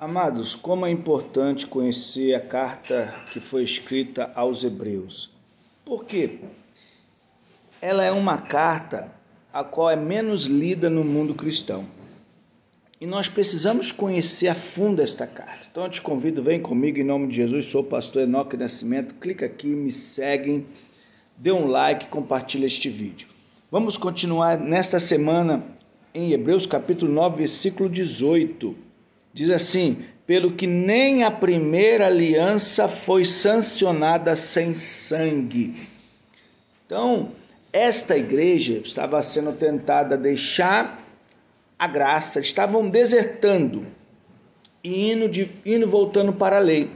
Amados, como é importante conhecer a carta que foi escrita aos Hebreus. Por quê? Ela é uma carta a qual é menos lida no mundo cristão. E nós precisamos conhecer a fundo esta carta. Então eu te convido, vem comigo em nome de Jesus. Sou o pastor Enoque Nascimento. Clica aqui, me seguem, dê um like, compartilha este vídeo. Vamos continuar nesta semana em Hebreus capítulo 9, versículo 18 Diz assim: pelo que nem a primeira aliança foi sancionada sem sangue. Então, esta igreja estava sendo tentada deixar a graça, estavam desertando e indo, de, indo voltando para a lei.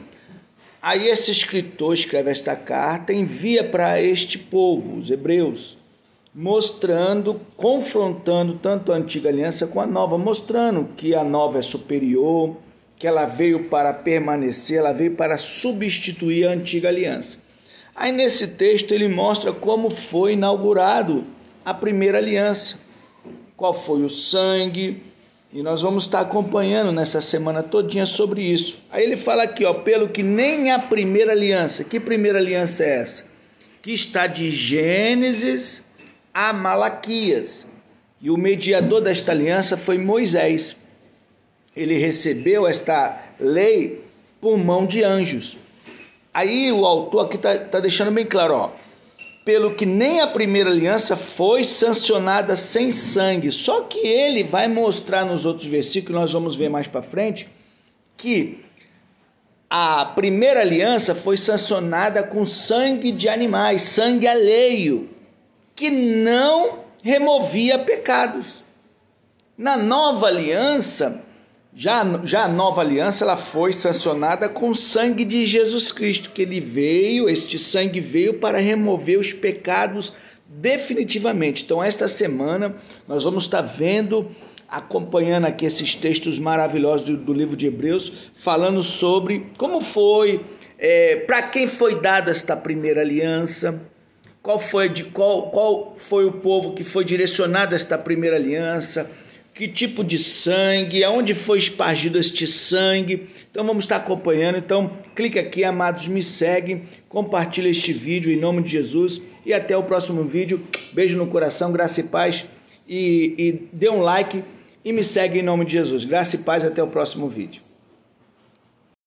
Aí esse escritor escreve esta carta, envia para este povo, os hebreus, mostrando, confrontando tanto a antiga aliança com a nova, mostrando que a nova é superior, que ela veio para permanecer, ela veio para substituir a antiga aliança. Aí nesse texto ele mostra como foi inaugurado a primeira aliança, qual foi o sangue, e nós vamos estar acompanhando nessa semana todinha sobre isso. Aí ele fala aqui, ó, pelo que nem a primeira aliança, que primeira aliança é essa? Que está de Gênesis a Malaquias. E o mediador desta aliança foi Moisés. Ele recebeu esta lei por mão de anjos. Aí o autor aqui está tá deixando bem claro, ó, pelo que nem a primeira aliança foi sancionada sem sangue. Só que ele vai mostrar nos outros versículos, nós vamos ver mais para frente, que a primeira aliança foi sancionada com sangue de animais, sangue alheio que não removia pecados. Na nova aliança, já, já a nova aliança ela foi sancionada com o sangue de Jesus Cristo, que ele veio, este sangue veio para remover os pecados definitivamente. Então, esta semana nós vamos estar vendo, acompanhando aqui esses textos maravilhosos do, do livro de Hebreus, falando sobre como foi, é, para quem foi dada esta primeira aliança, qual foi, de, qual, qual foi o povo que foi direcionado a esta primeira aliança, que tipo de sangue, aonde foi espargido este sangue. Então vamos estar acompanhando. Então clique aqui, amados, me segue, compartilha este vídeo em nome de Jesus e até o próximo vídeo. Beijo no coração, graça e paz e, e dê um like e me segue em nome de Jesus. Graça e paz, até o próximo vídeo.